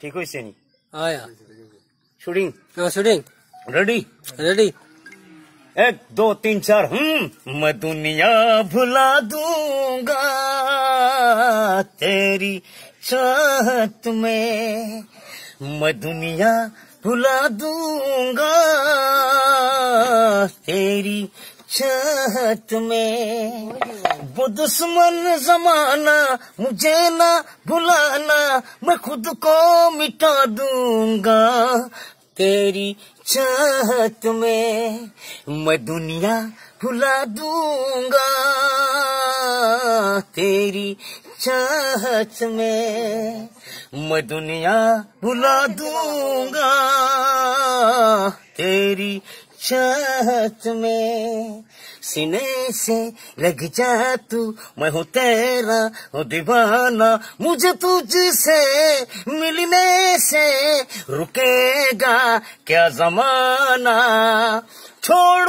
ठीक हो इससे नहीं। आया शूटिंग हाँ शूटिंग रेडी रेडी एक दो तीन चार। हम्म मैं दुनिया भुला दूँगा। तेरी चाहत में मैं दुनिया भुला दूँगा। तेरी चाहत में वो दुश्मन जमाना, मुझे ना भुलाना, मैं खुद को मिटा दूँगा। तेरी चाहत में मैं दुनिया भुला दूँगा। तेरी चाहत में मैं दुनिया भुला दूँगा। तेरी चाहत में सीने से लग जा तू। मैं हूँ तेरा हूँ दीवाना, मुझे तुझसे मिलने से रुकेगा क्या जमाना? छोड़